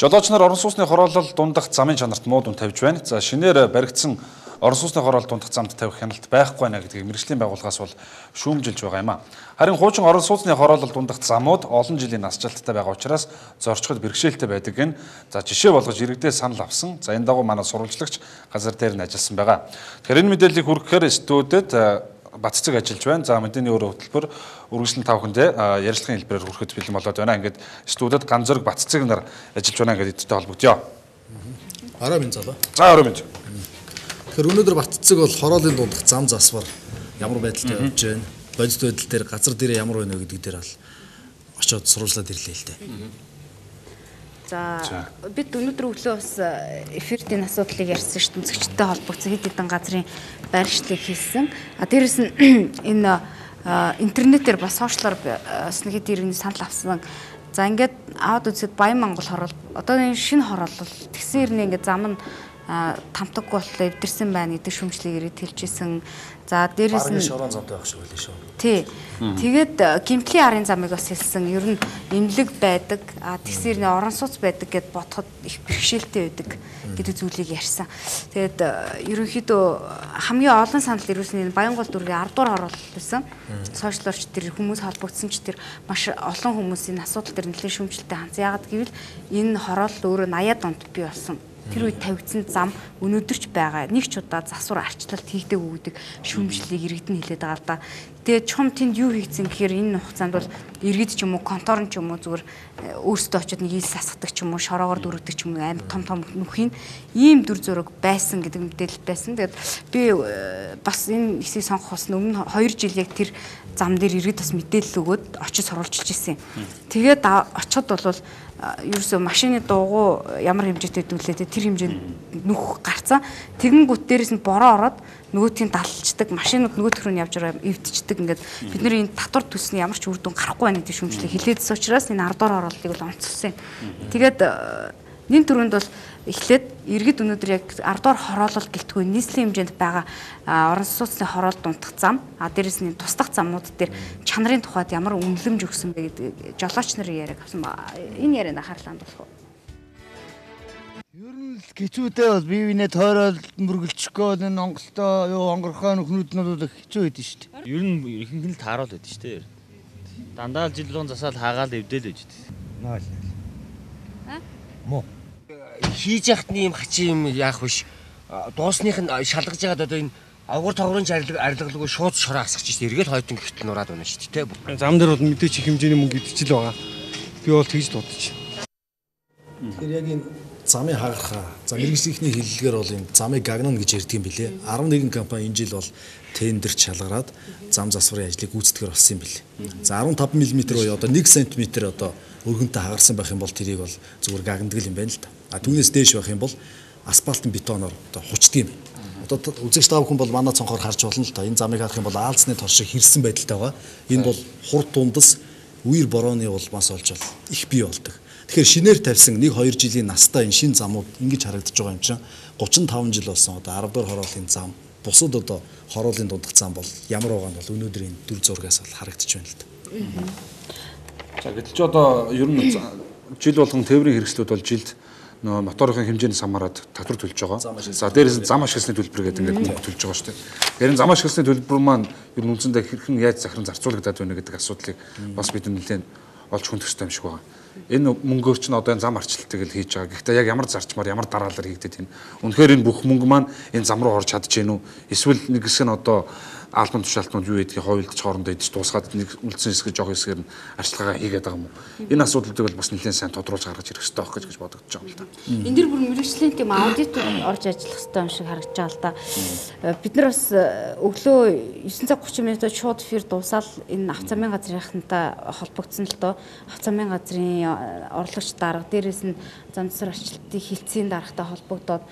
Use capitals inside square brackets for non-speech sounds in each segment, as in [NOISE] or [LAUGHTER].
Жолооч нар орон сууцны хороолол дундах замын чанарт муу дүн тавьж байна. За шинээр баригдсан орон сууцны хороолол дундах замд тавих хяналт байхгүй байна гэдгийг мэрэгжлийн байгууллагаас бол шүүмжилж байгаа юм а. Харин хуучин орон сууцны хороолол дундах замууд олон жилийн насжилттай байгаа учраас зорчход бэрхшээлтэй байдаг гэн. За жишээ болгож иргэдээ санал авсан. За энэ дагуу манай сурвалжлагч газар дээр нь ажилласан байгаа. Тэгэхээр энэ мэдээллийг хүргэхээр студиуд баццэг ажиллаж байна. За мэдээний өөр хөтөлбөр үргэлжлэн тавхандээ ярилцлагын хэлбэрээр хүрэхэд бэлэн болоод байна. Ингээд студиуд ганц зэрэг баццэг нар ажиллаж байна гэдэг эдтэй холбогдё. Араа минь залуу. За орой минь. Тэгэхээр өнөөдөр баццэг бол хороолын дундах зам засвар ямар байдалтай явж байна. Бодит байдал дээр газар дээр ямар байна вэ гэдэг дээр бол очиод сурвалжлаад ирлээ л дээ. За бид өнөөдөр өглөө бас эфирт энэ асуудлыг ярьсан шүү дээ. Үзэгчтэй холбогдсон хэд хэдэн газрын байршлыг хийсэн. А дээрэс нь [CLEARS THROAT] энэ интернетээр бас сошиалар бас нэг хэд иргэний санал авсан. За ингээд аваад үзэхэд Баян Монгол хорол одоо энэ шинэ хорол тэгсэн ирнэ ингээд зам нь тамтаггүй боллоо эвдэрсэн байна гэдэг шүмжлэг ирээд хэлжсэн. За дээрэс нь шорон замтай байх шиг байлээ шүү. Тий. Тэгээд гимтлийн арын замыг бас хэлсэн. Ер нь имлэг байдаг. Тэгсэр нэ орон сууц байдаг гэд бодоход их бэрхшээлтэй байдаг гэдэг зүйлийг ярьсан. Тэгээд ерөнхийдөө хамгийн олон санал ирүүлсэн энэ Баянгол дүргийн 10 дугаар орол байсан. Сошиалорч тэр хүмүүс холбогдсон ч тэр маш олон хүмүүс энэ асуудал дээр нэлээд шүмжлэлтэй ханц. Яагаад гэвэл энэ хороол өөрөө 80-аад онд бий болсон тэр үед тавигдсан зам өнөөдөрч байгаа. Нэг ч удаа засвар арчлалт хийгдэг өгдөг шүүмжлэлийг иргэдэн хэлээд байгаа л да. Тэгээ чум тэнд юу хийгдсэн гэхээр энэ хугацаанд бол иргэд ч юм уу контор ч юм уу зүгээр э, өөрсдөө очиод нэг ил сасгадаг ч юм уу шороогоор дүрдэг ч юм уу амт том том нүхийн ийм дүр зураг байсан гэдэг мэдээлэл байсан. Тэгээд би э, бас энэ хэсгийг сонгох бас өмнө 2 жил яг тэр зам дээр иргэд бас мэдээлэл өгөөд очиж сурвалжилж ирсэн. Тэгээд очиход бол ерөөсөө машины дуугу ямар хэмжээтэй дүүлээ тэр хэмжээнд нүх гарцсан. Тэгэнгүүт дээрээс нь бороо ороод нөгөөтийн далчдаг машинууд нөгөөх рүү явж байгаа эвдчихдэг ингээд бид нэр энэ татвар төсний ямар ч үр дүн гарахгүй байна гэдэг шүүмжлэг хилээдсэн учраас энэ 10 дугаар оролтыг бол онцлсан. Тэгээд нэн төрөнд бол эхлээд иргэд өнөөдөр яг 10 дугаар хороолол гэлтгүй нийслэлийн хэмжээнд байгаа орон сууцны хороол дунтах зам а дээрэс нь тусдах замнууд дээр чанарын тухайд ямар үнэлэмж өгсөн бэ гэдэг жолооч нарын яриаг авсан ба энэ ярианд анхаарлаа хандуулах уу Ер нь л гिचүүдээ бол бие биенээ тойрол мөргөлчихгөө энэ онголтоо юу онгорхоо нөхнүүд нь бол хэцүү байдэн шүү дээ. Ер нь ихэнх нь л тааруул байдэн шүү дээ. Дандаа жил руу засаал хаагаал эвдэл байж дээ. Наал. А? Мо хийж яхад юм хачин юм яах биш. Дуусных нь шалгаж яагаад одоо энэ агуур тоглоомч арилгалгүй шууд шороо асгаж чинь эргэл хойдон гихт нураад байна шүү дээ. Зам дээр бол мэдээч их хэмжээний мөнгө идчихэл байгаа. Би бол тэгж дуудаж. Тэгэхээр яг энэ замын хагархаа. За мэрэгжлийнхний хэллэгээр бол энэ замыг гагнана гэж ярьдаг юм билэ. 11 компани энэ жил бол тендер чалгараад зам засварын ажлыг гүйцэтгэр болсон юм билэ. За 15 мм буюу одоо 1 см одоо өргөнтэй хагарсан байх юм бол тэрийг бол зүгээр гагнадаг юм байна л да. А түүнээс дээш байх юм бол асфальтын бетоноор одоо хучдаг юм. Одоо үзэгч тав хүн бол манай цонхоор харж болно л да. Энэ замыг харах юм бол аалзны тор шиг хэрсэн байдалтай байгаа. Энэ бол хурд дундас үер борооны улмаас олж бол их бий болдог. Тэгэхээр шинээр тавьсан 1 2 жилийн настай энэ шин замууд ингэж харагдаж байгаа юм чинь 35 жил болсон одоо 10 дугаар хороолын зам бусад одоо хороолын дундах зам бол ямар байгаа нь бол өнөөдрийн дүр зургаас бол харагдаж байна л да. За гэтэл ч одоо ер нь жил болгон тээврийн хэрэгслүүд бол жилд нөгөө моторын хэмжээнээс хамаарат татвар төлж байгаа. За дээрээс нь зам ашигласны төлбөр гэдэг ингээд мөнгө төлж байгаа шүү дээ. Тэр энэ зам ашигласны төлбөр маань ер нь үндсэндээ хэрхэн яаж захиран зарцуулагдаад байна гэдэг асуудлыг бас бид нэлээд олж хүндэх хэрэгтэй юм шиг байна. Энэ мөнгөөр чинь одоо энэ зам арчилтыг л хийж байгаа. Гэхдээ яг ямар зарчмаар ямар дараалал хийгдэт байна. Үнэхээр энэ бүх мөнгө маань энэ зам руу орж чадж гэнэ үү? Эсвэл нэг хэсэг нь одоо албан тушаалтнууд юу гэдгийг хойлдож хоорондоо идэж дуусгаад нэг үлдсэн хэсэг жоох хэсгээр нь арчилгаа хийгээд байгаа юм уу? Энэ асуудлуудыг бол бас нэлээд сайн тодруулж гаргаж ирэх хэрэгтэй байх гэж бодогдож байгаа юм л да. Энэ дэр бүр мэрэгжлийн тийм аудитор орж ажиллах хэрэгтэй юм шиг харагдаж байгаа л да. Бид нар бас өглөө 9 цаг 30 минутад шууд эфир дуусаад энэ авцамын газрынхантай холбогдсон л доо. Авцамын газрын орлогч дарга дээрээс нь замцар арчилтын хилцээний даргатай холбогдоод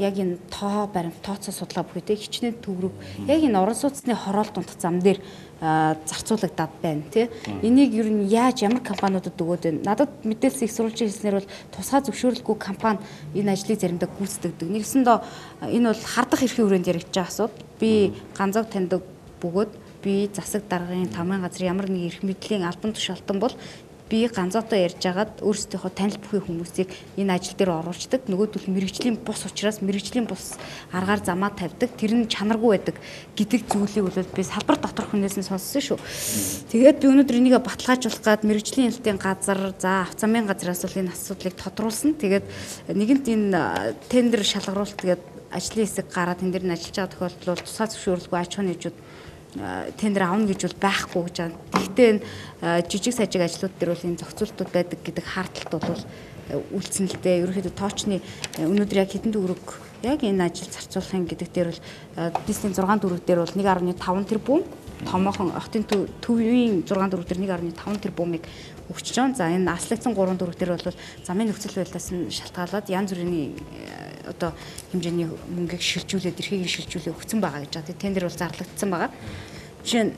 яг энэ тоо баримт тооцоо судлаа бүхэдээ хичнээн төврөг яг энэ орон сууцны хороолт унтах зам дээр зарцуулагдаад байна тий. Энийг ер нь яаж ямар компаниудад өгөөд байна? Надад мэдээлэл их сурвалжийн хэлснээр бол тусгай зөвшөөрлгүй компани энэ ажлыг заримдаа гүйцэтгэдэг. Нэгсэндээ энэ бол хардах эрхийн хүрээнд байгаа асуудал. Би ганцаг таньдаг бөгөөд би засаг даргын тамгын газар ямар нэг эрх мэдлийн албан тушаалтан бол би ганцаатаа ярьж агаад өөрсдийнхөө танил бүхий хүмүүсийг энэ ажил дээр оруулцдаг. Нөгөөдөл мэрэгжлийн бус учраас мэрэгжлийн бус аргаар замаа тавьдаг. Тэр нь чанаргүй байдаг гэдэг зүйлийг бол би салбар доторх хүнээс нь сонссон шүү. Тэгээд би өнөөдөр энийг баталгаажуулах гад мэрэгжлийн хэлтийн газар, за авц замын газраас бол энэ асуудлыг тодруулсан. Тэгээд нэгэнт энэ тендер шалгаруулалт тэгээд ажлын хэсэг гараад тэн дээр нь ажиллаж байгаа тохиолдолд бол тусгай зөвшөөрөлгүй аж ахуйн нэгжүүд тендер авна гэж бол байхгүй гэж байна. Гэхдээ энэ жижиг сажиг ажлууд дээр бол энэ зохицуултууд байдаг гэдэг хаалталт бол үйлцэн л дээ. Ерөнхийдөө тоочны өнөөдөр яг хэдэн төгрөг яг энэ ажил зарцуулахын гэдэг дээр бол бизнесийн 6 төгрөг дээр бол 1.5 тэрбум томоохон төв- төвийн 6 төгрөг дээр 1.5 тэрбумыг өгч жоо. За энэ аслагдсан 3 төгрөг дээр бол замын нөхцөл байдлаас нь шалтгаалаад янз бүрийн одоо хэмжээний мөнгийг шилжүүлээд эрхийг шилжүүлээ өгсөн байгаа гэж байна. Тэн дээр бол зарлагдсан байгаа. Жишээ нь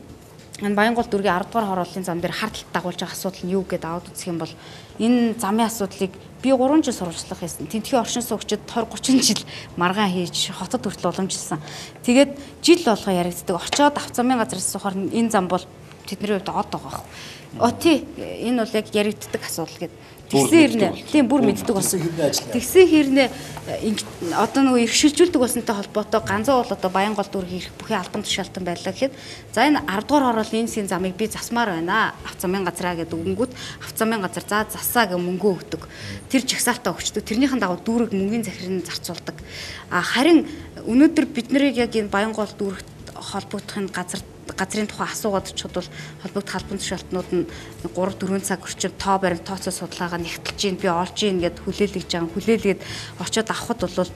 [CLEARS THROAT] энэ Баянгол дүүргийн 10 дугаар хорооллын зам дээр харталт дагуулж байгаа асуудал нь юу гэдээ аваад үзэх юм бол энэ замын асуудлыг би 3 жил сурвалжлах хийсэн. Тэнтхийн оршин суугчид 20 30 жил маргаан хийж хотод хүртэл уламжилсан. Тэгээд жил болго яригддаг. Очоод авцамын газраас суухаар энэ зам бол тэдний хувьд од байгаа байхгүй. О тий энэ бол яг яригддаг асуудал гэдэг. Тэгсэн хэрнээ тийм бүр мэддэг болсон. Тэгсэн хэрнээ инг- одоо нөгөө ирэх шилжүүлдэг болсонтой холбоотой ганцаа бол одоо Баянгол дүүргийн ирэх бүхий албан тушаалтан байлаа гэхэд за энэ 10 дугаар хороол энэ сийн замыг би засмаар байна. Авцамын газраа гэдэг үгэнгүүт авцамын газар за засаа гэ мөнгөө өгдөг. Тэр жагсаалтаа өгчдөг. Тэрнийхэн дагуу дүүрэг мөнгөний захирын зарцуулдаг. А харин өнөөдөр бид нарыг яг энэ Баянгол дүүрэгт холбогдохын газар газрын тухай асуугаад ч бол холбогдох албан тушаалтнууд нь 3 4 цаг орчим тоо баримт тооцоо судалгаагаа нэгтэлж гин би олж гин гэд хүлээлгэж байгаа. Хүлээлгээд очиод авахд бол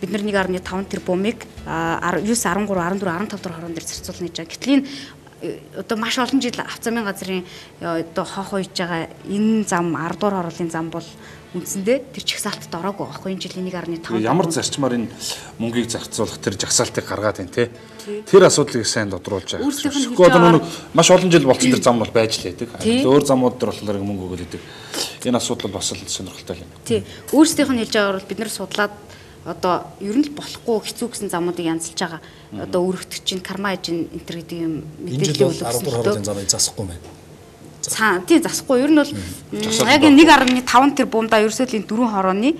бид нар 1.5 тэрбумыг 9 13 14 15 дор хорон дээр зарцуулна гэж байгаа. Гэтэл энэ э, одоо маш олон жил авцамын газрын э, одоо хох үйж байгаа энэ зам 10 дугаар хорооллын зам бол үндсэндээ тэр чагсаалтад ороогүй байхгүй энэ жилийн 1.5 Ямар зарчмаар энэ мөнгийг зарцуулах тэр жагсаалтыг гаргаад байна те. Тэр асуудлыг сайн тодруулж байгаа. Тэгэхгүй одоо хийж нэг маш олон жил болсон тэр зам бол байж л байдаг. Өөр замууд дээр болохоор мөнгө өгөөд идэг. Энэ асуудал бас л сонирхолтой юм. Тий. Өөрсдийнх нь хэлж байгаагаар бол бид нар судлаад одоо ер нь л болохгүй хэцүү гэсэн замуудыг янзалж байгаа. Одоо өргөтгч чинь карма ижин энэ төр гэдэг юм Энэ жил бол 10 өгсөн дугаар замыг засахгүй байна. Цаа тий засахгүй ер нь бол яг энэ 1.5 тэрбумда ерөөсөө л энэ дөрвөн хорооны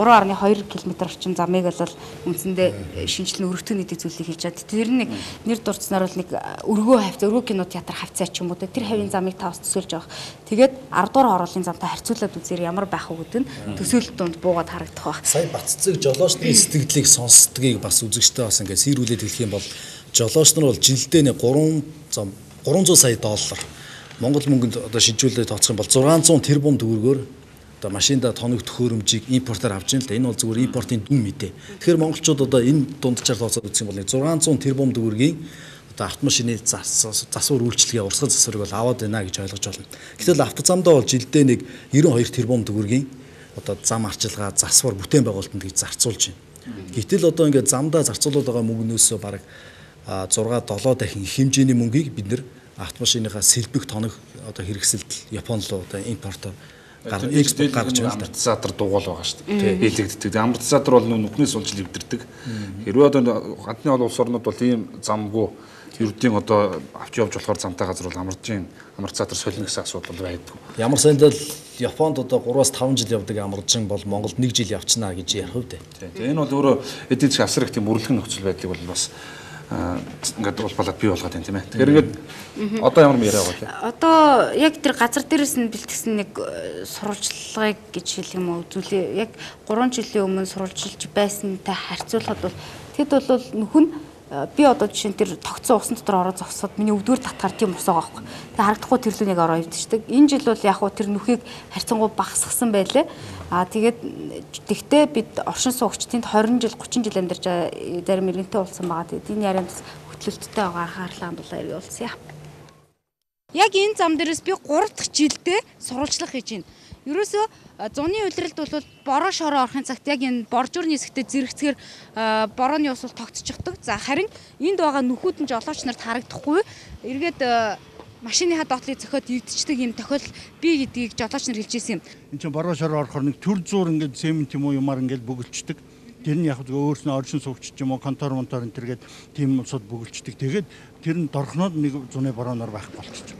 3.2 км орчим замыг бол үндсэндээ шинжилэн өргөтгөх нийтийн зүйлийг хийж чад. Тэр нэг нэр дурдсанаар бол нэг өргөө хавц, өргөө кино театр хавцаа ч юм уу тэр хавийн замыг тавс төсөөлж байгаа. Тэгээд 10 дугаар хорооллын замтай харьцуулаад үзээр ямар байх вэ гэдэг нь төсөөлөлт донд буугаад харагдах байх. Сая Батцэг жолоочны сэтгэлдлийг сонсдгийг бас үзэгчтэй бас ингээд сэрүүлээд хэлэх юм бол жолооч нар бол жилдээ нэг 3 зам 300 сая доллар Монгол мөнгөнд одоо шижүүлээд тооцох юм бол 600 тэрбум төгрөгөөр одоо машинда тоног төхөөрөмжийг импортоор авч ийн л да. Энэ бол зүгээр импортын дүн мэдээ. Тэгэхээр монголчууд одоо энэ дундчаар тооцоод юм бол нэг 600 тэрбум төгрөгийн одоо автомашины зас засвар үйлчлэгээ урсгал засварыг бол аваад байна гэж ойлгож байна. Гэтэл автозамдаа бол жилдээ нэг 92 тэрбум төгрөгийн одоо зам арчилгаа засвар бүтээн байгуулалтанд гэж зарцуулж байна. Гэтэл одоо ингээд замдаа зарцуулаад байгаа мөнгнөөсөө бараг 6 7 дахин их хэмжээний мөнгийг бид нэр автомашиныхаа сэлбэг тоног одоо хэрэгсэлд Японд руу одоо импортоор гар экспорт гаргаж байна л амортизатор дугуйл байгаа шүү дээ. Хийлэгддэг. Амортизатор бол нүхнээс болж левдэрдэг. Хэрвээ одоо гадны олон улс орнууд бол ийм замгүй ердийн одоо авч явж болохоор замтай газар бол амаржийн амортизатор солино гэсэн асуудал байдаг. Ямар сандал Японд одоо 3-аас 5 жил явдаг амаржин бол Монголд 1 жил явчихна гэж ярих үү. Тэгээ энэ бол өөрөө эдийн засгийн асар их тийм үрлэгэн нөхцөл байдлыг бол бас ингээд улбалаад бий болгоод байна тийм ээ. Тэгэхээр ингээд одоо ямар яриа байгаа вэ? Одоо яг тэр газар дээрээс нь бэлтгэсэн нэг э, сурвалжлагыг гэж хэлэх юм уу зүйлээ яг 3 жилийн өмнө сурвалжилж байсантай харьцуулахад бол тэд бол нөхөн э, би одоо жишээ нь тэр тогтсон усан дотор ороод зогсоод миний өвдгөр татгаар тийм ус байгаа байхгүй. Тэгээ харагдахгүй тэр лүүнийг ороо ивдчихдэг. Энэ жил бол яг хуу тэр нүхийг харьцангуй багасгасан байлээ. Аа тэгээд тэгтээ бид оршин суугчдын 20 жил 30 жил амьдарч зарим иргэнтэй уулсан байгаа. Тэгээд энэ ярианд хөтлөлттэй байгаа анхаарлаа хандуулаа явуулсан яа. Яг энэ зам дээрээс би 3 дахь жилдээ сурвалжлах хийж байна. Ерөөсөө зуны улиралд бол бороо шороо орохын цагт яг энэ боржуурны хэсэгтээ зэрэгцгээр а, борооны ус бол тогтчихдог. За харин энд байгаа нүхүүд нь жолооч нарт харагдахгүй. Эргээд машиныхаа доотлыг зөхиод ивдчихдэг юм тохиол би гэдгийг жолооч нар хэлж ирсэн юм. Энд чинь бороо шороо орохоор нэг төр зуур ингээд цемент юм уу юмар ингээд бөглөчдөг. Тэр нь яг зөв өөрснөө оршин суугч юм уу контор монтор энэ төргээд тийм усуд бөглөчдөг. Тэгээд тэр нь дорхноод нэг зуны борооноор байх болчихж.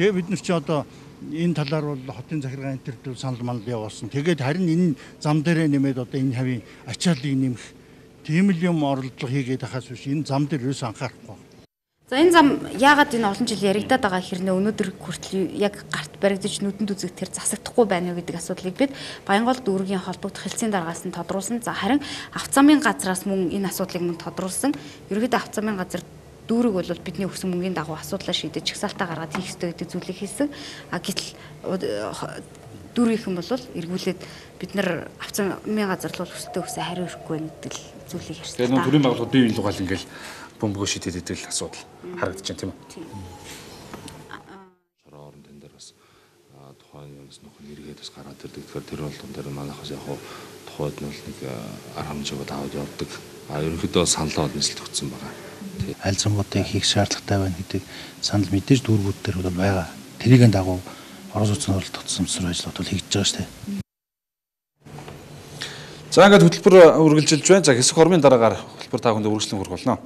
Тэгээ бид нар чи одоо энэ талаар бол хотын захиргааны төрөл санал манал явуулсан. Тэгээд харин энэ зам дээрээ нэмээд одоо энэ хавийн ачааллыг нэмэх тийм л юм оролдлого хийгээд ахаас биш энэ зам дээр ерөөс анхаарахгүй. За энэ зам яагаад энэ олон жил яригадаад байгаа хэрнээ өнөөдөр хүртэл яг гарт баригдаж нүдэнд үзэх тэр засагдахгүй байна уу гэдэг асуудлыг бид Баянгол дүүргийн холбогдох хэлцээний дараагаас нь тодруулсан. За харин авто замын газраас мөн энэ асуудлыг мөн тодруулсан. Ерөнхийдөө авто замын газар дүүрэг бол бидний өгсөн мөнгөний дагуу асуудлаа шийдэж чагсаалтаа гаргаад хийх ёстой гэдэг зүйлийг хийсэн. А гэтэл дүүргийнхэн бол эргүүлээд бид нар авто замын газар л өсөлтөө өсөө хариу өрөхгүй байна гэдэг зүйлийг ярьсан. Тэгээ нөө төрийн байгууллагууд бие биен лугаал ингээл бөмбөгөө шийдээд идэх л асуудал харагдаж байна тийм үү? шороо орон тэн дээр бас тухайн юмс нөхөр нэргээд бас гараад ирдэг. Тэгэхээр тэр болгон дээр манайх бас яг хуу тухайд нь бол нэг арга хэмжээгөө аваад явдаг. А ерөнхийдөө саналаа нислэлт өгсөн байгаа. Аль замуудыг хийх шаардлагатай байна гэдэг санал мэдээж дүүргүүд дээр бол байгаа. Тэрийг дагуу орон сууцны оролт тогтсон ажлууд бол хийж байгаа шүү дээ. За ингээд хөтөлбөр үргэлжилж байна. За хэсэг хормын дараагаар хөтөлбөр та бүхэнд үргэлжлэн хүрэх болно.